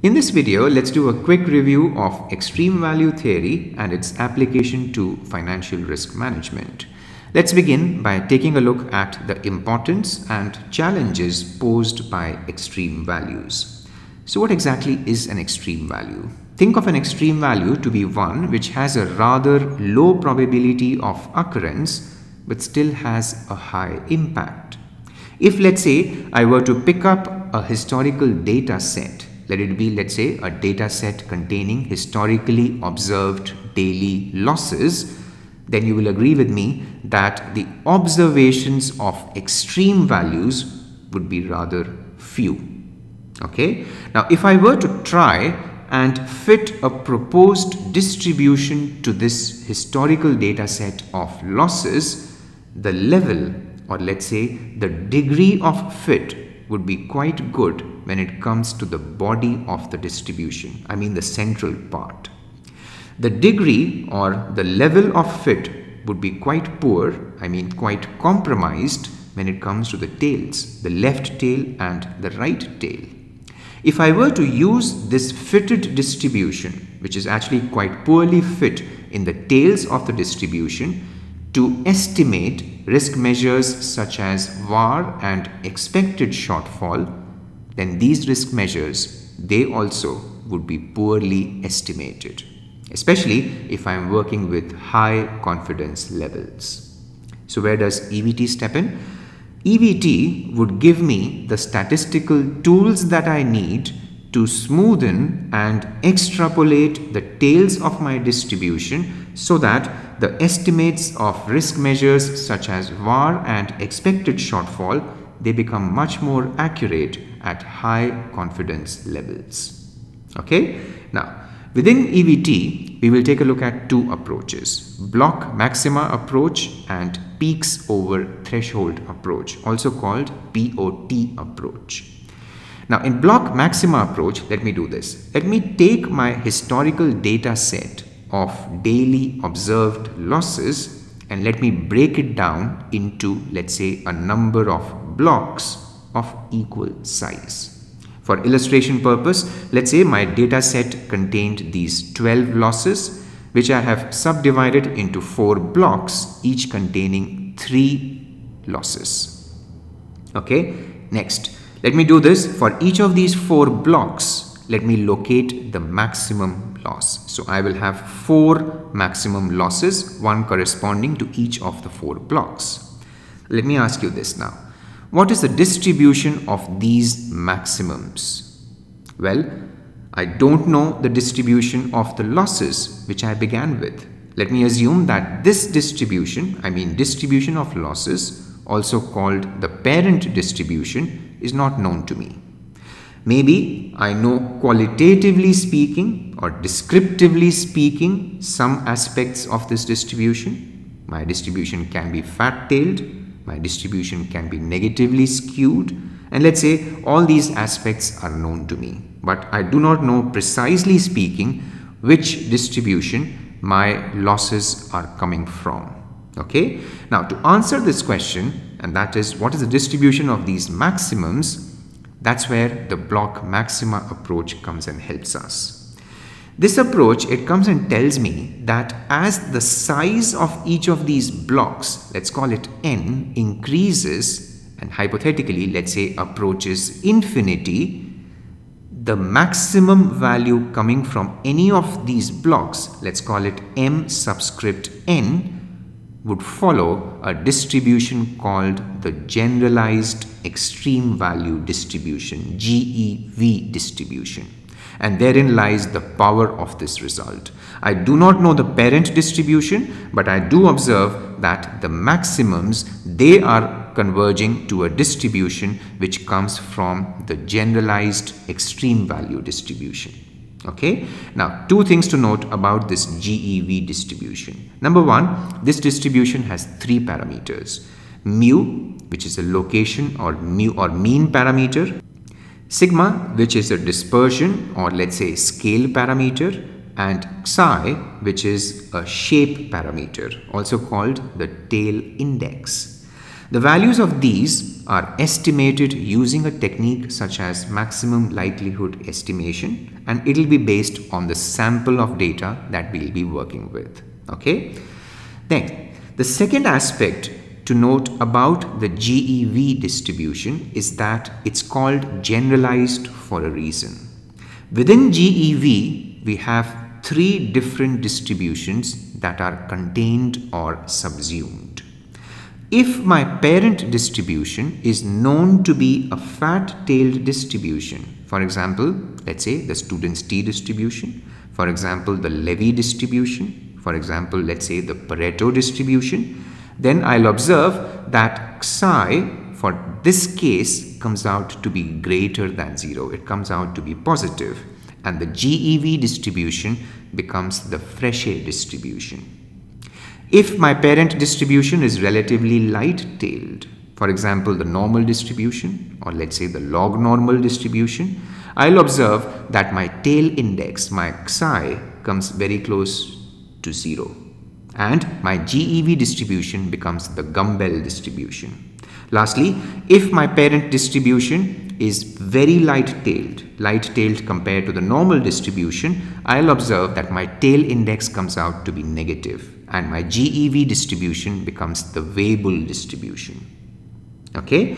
In this video, let's do a quick review of extreme value theory and its application to financial risk management. Let's begin by taking a look at the importance and challenges posed by extreme values. So what exactly is an extreme value? Think of an extreme value to be one which has a rather low probability of occurrence but still has a high impact. If let's say I were to pick up a historical data set let it be let's say a data set containing historically observed daily losses then you will agree with me that the observations of extreme values would be rather few. Okay? Now if i were to try and fit a proposed distribution to this historical data set of losses the level or let's say the degree of fit would be quite good when it comes to the body of the distribution, I mean the central part. The degree or the level of fit would be quite poor, I mean quite compromised when it comes to the tails, the left tail and the right tail. If I were to use this fitted distribution, which is actually quite poorly fit in the tails of the distribution, to estimate risk measures such as VAR and expected shortfall, then these risk measures, they also would be poorly estimated, especially if I am working with high confidence levels. So where does EVT step in? EVT would give me the statistical tools that I need to smoothen and extrapolate the tails of my distribution so that the estimates of risk measures such as VAR and expected shortfall they become much more accurate at high confidence levels. Okay, now within EVT we will take a look at two approaches block maxima approach and peaks over threshold approach also called POT approach. Now in block maxima approach, let me do this. Let me take my historical data set of daily observed losses and let me break it down into let's say a number of blocks of equal size. For illustration purpose, let's say my data set contained these 12 losses which I have subdivided into four blocks each containing three losses. Okay, next let me do this for each of these four blocks. Let me locate the maximum loss. So I will have four maximum losses, one corresponding to each of the four blocks. Let me ask you this now. What is the distribution of these maximums? Well, I don't know the distribution of the losses which I began with. Let me assume that this distribution, I mean distribution of losses, also called the parent distribution, is not known to me. Maybe I know qualitatively speaking or descriptively speaking some aspects of this distribution. My distribution can be fat-tailed, my distribution can be negatively skewed and let's say all these aspects are known to me. But I do not know precisely speaking which distribution my losses are coming from. Okay. Now to answer this question, and that is what is the distribution of these maximums that's where the block maxima approach comes and helps us this approach it comes and tells me that as the size of each of these blocks let's call it n increases and hypothetically let's say approaches infinity the maximum value coming from any of these blocks let's call it m subscript n would follow a distribution called the generalized extreme value distribution GEV distribution and therein lies the power of this result. I do not know the parent distribution but I do observe that the maximums they are converging to a distribution which comes from the generalized extreme value distribution. Okay. Now, two things to note about this GEV distribution. Number one, this distribution has three parameters. Mu, which is a location or mu or mean parameter. Sigma, which is a dispersion or let's say scale parameter. And psi, which is a shape parameter, also called the tail index. The values of these are estimated using a technique such as maximum likelihood estimation and it will be based on the sample of data that we'll be working with. Okay. Then the second aspect to note about the GEV distribution is that it's called generalized for a reason. Within GEV, we have three different distributions that are contained or subsumed. If my parent distribution is known to be a fat-tailed distribution, for example, let's say the student's t distribution, for example, the Levy distribution, for example, let's say the Pareto distribution, then I'll observe that psi for this case comes out to be greater than 0. It comes out to be positive and the GEV distribution becomes the Frechet distribution. If my parent distribution is relatively light-tailed, for example the normal distribution or let's say the log normal distribution, I'll observe that my tail index, my psi, comes very close to 0 and my GEV distribution becomes the Gumbel distribution. Lastly, if my parent distribution is very light-tailed, light-tailed compared to the normal distribution, I'll observe that my tail index comes out to be negative and my GEV distribution becomes the Weibull distribution. Okay.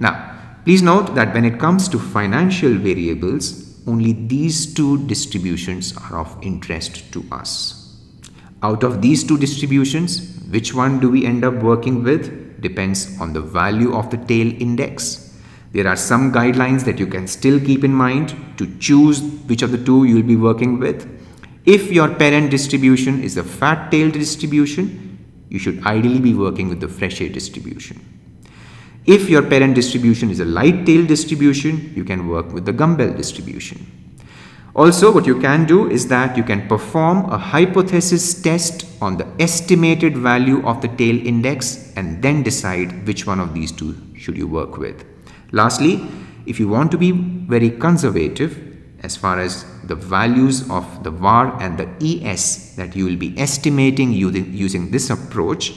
Now, please note that when it comes to financial variables, only these two distributions are of interest to us. Out of these two distributions, which one do we end up working with depends on the value of the tail index. There are some guidelines that you can still keep in mind to choose which of the two you will be working with. If your parent distribution is a fat-tailed distribution, you should ideally be working with the Frechet distribution. If your parent distribution is a light-tailed distribution, you can work with the Gumbel distribution. Also, what you can do is that you can perform a hypothesis test on the estimated value of the tail index and then decide which one of these two should you work with. Lastly, if you want to be very conservative, as far as the values of the var and the es that you will be estimating using, this approach,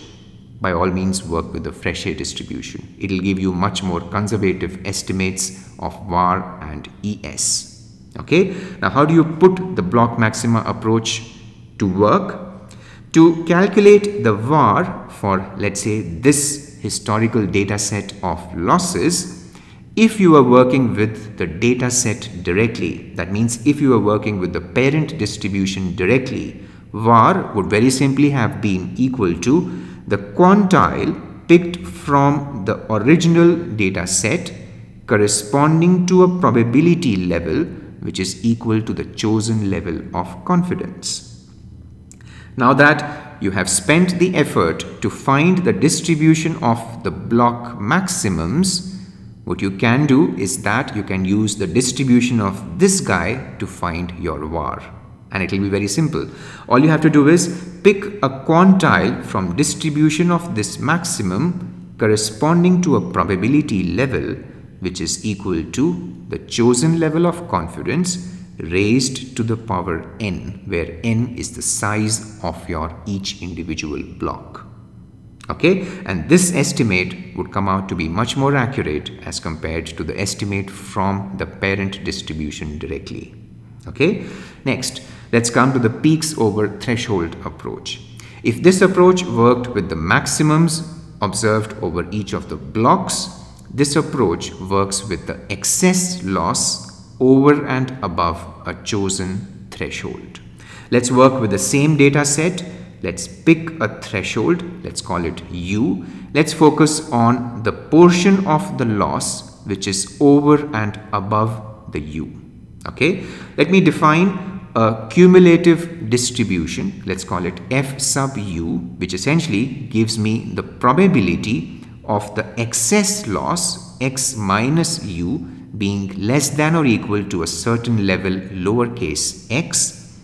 by all means work with the Frechet distribution. It will give you much more conservative estimates of var and es. Okay, now how do you put the block maxima approach to work? To calculate the var for let's say this historical data set of losses, if you are working with the data set directly, that means if you are working with the parent distribution directly, var would very simply have been equal to the quantile picked from the original data set corresponding to a probability level which is equal to the chosen level of confidence. Now that you have spent the effort to find the distribution of the block maximums, what you can do is that you can use the distribution of this guy to find your var. And it will be very simple. All you have to do is pick a quantile from distribution of this maximum corresponding to a probability level which is equal to the chosen level of confidence raised to the power n where n is the size of your each individual block. Okay? And this estimate would come out to be much more accurate as compared to the estimate from the parent distribution directly. Okay? Next let's come to the peaks over threshold approach. If this approach worked with the maximums observed over each of the blocks this approach works with the excess loss over and above a chosen threshold let's work with the same data set Let's pick a threshold. Let's call it U. Let's focus on the portion of the loss which is over and above the U. Okay. Let me define a cumulative distribution. Let's call it F sub U which essentially gives me the probability of the excess loss x minus u being less than or equal to a certain level lowercase x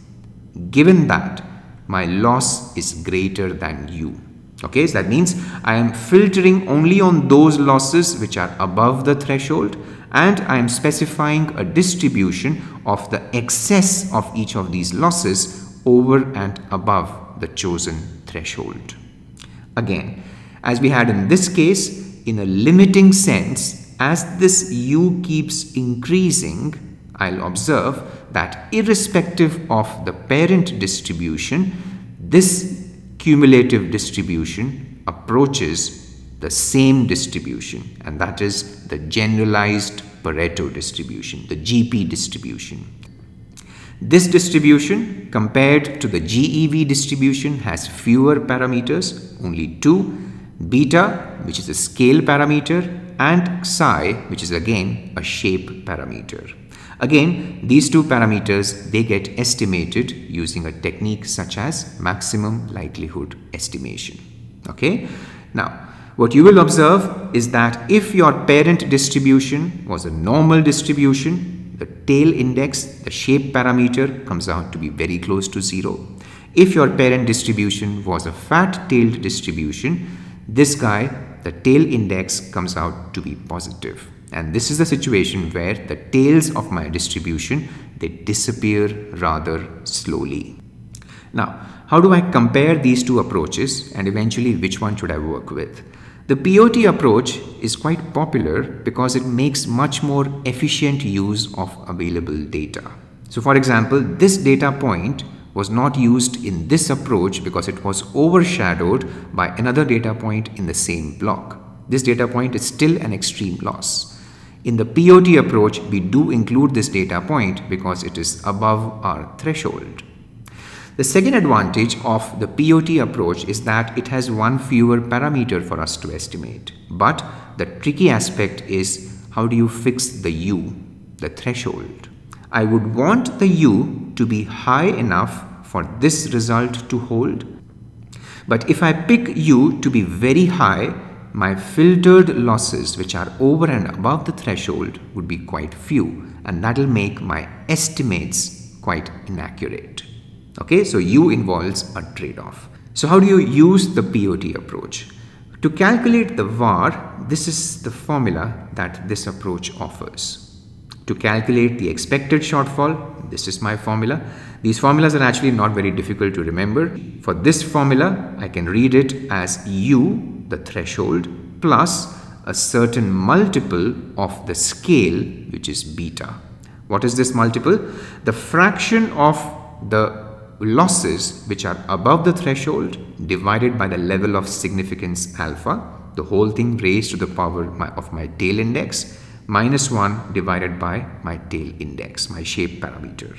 given that my loss is greater than u. Okay, so that means I am filtering only on those losses which are above the threshold and I am specifying a distribution of the excess of each of these losses over and above the chosen threshold. Again, as we had in this case, in a limiting sense, as this u keeps increasing, I'll observe that irrespective of the parent distribution, this cumulative distribution approaches the same distribution and that is the generalized Pareto distribution, the GP distribution. This distribution compared to the GEV distribution has fewer parameters, only two, beta which is a scale parameter and psi which is again a shape parameter. Again, these two parameters, they get estimated using a technique such as maximum likelihood estimation. Okay. Now, what you will observe is that if your parent distribution was a normal distribution, the tail index, the shape parameter comes out to be very close to zero. If your parent distribution was a fat-tailed distribution, this guy, the tail index comes out to be positive. And this is the situation where the tails of my distribution, they disappear rather slowly. Now, how do I compare these two approaches and eventually which one should I work with? The POT approach is quite popular because it makes much more efficient use of available data. So for example, this data point was not used in this approach because it was overshadowed by another data point in the same block. This data point is still an extreme loss. In the POT approach, we do include this data point because it is above our threshold. The second advantage of the POT approach is that it has one fewer parameter for us to estimate. But the tricky aspect is how do you fix the U, the threshold? I would want the U to be high enough for this result to hold. But if I pick U to be very high, my filtered losses which are over and above the threshold would be quite few and that will make my estimates quite inaccurate. Okay, so U involves a trade-off. So how do you use the POT approach? To calculate the VAR, this is the formula that this approach offers. To calculate the expected shortfall, this is my formula. These formulas are actually not very difficult to remember. For this formula, I can read it as U the threshold plus a certain multiple of the scale which is beta. What is this multiple? The fraction of the losses which are above the threshold divided by the level of significance alpha, the whole thing raised to the power of my tail index minus 1 divided by my tail index, my shape parameter.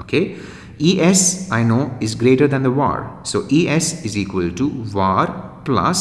Okay, ES I know is greater than the VAR. So ES is equal to VAR plus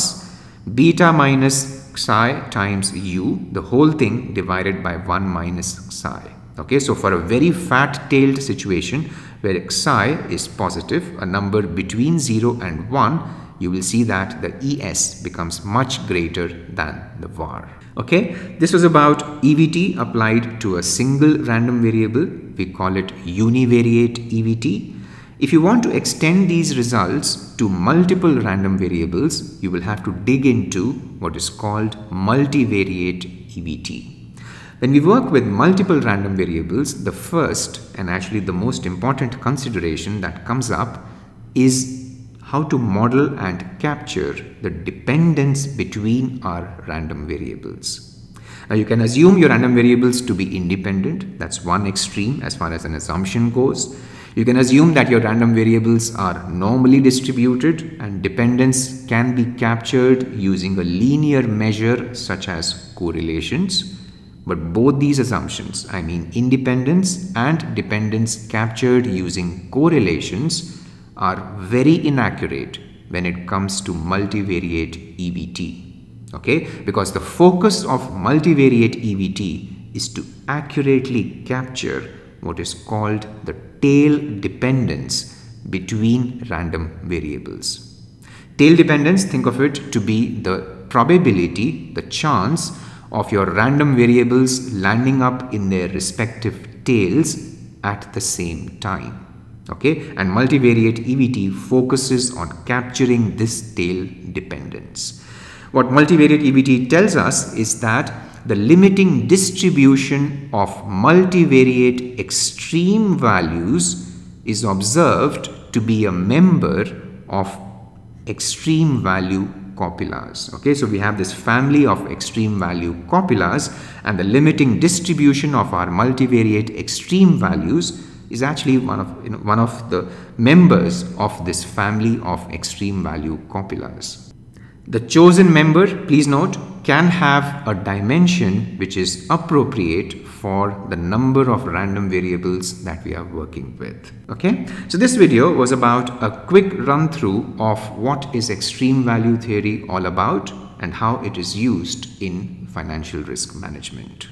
beta minus psi times u, the whole thing divided by 1 minus psi. Okay, so for a very fat-tailed situation where psi is positive, a number between 0 and 1, you will see that the ES becomes much greater than the VAR. Okay, this was about EVT applied to a single random variable. We call it univariate EVT. If you want to extend these results to multiple random variables, you will have to dig into what is called multivariate EVT. When we work with multiple random variables, the first and actually the most important consideration that comes up is how to model and capture the dependence between our random variables. Now you can assume your random variables to be independent. That's one extreme as far as an assumption goes. You can assume that your random variables are normally distributed and dependence can be captured using a linear measure such as correlations. But both these assumptions, I mean independence and dependence captured using correlations are very inaccurate when it comes to multivariate EVT. Okay, because the focus of multivariate EVT is to accurately capture what is called the tail dependence between random variables. Tail dependence, think of it to be the probability, the chance of your random variables landing up in their respective tails at the same time. Okay, and multivariate EVT focuses on capturing this tail dependence. What multivariate EVT tells us is that the limiting distribution of multivariate extreme values is observed to be a member of extreme value copulas. Okay, so we have this family of extreme value copulas and the limiting distribution of our multivariate extreme values is actually one of, you know, one of the members of this family of extreme value copulas. The chosen member, please note, can have a dimension which is appropriate for the number of random variables that we are working with. Okay, so this video was about a quick run through of what is extreme value theory all about and how it is used in financial risk management.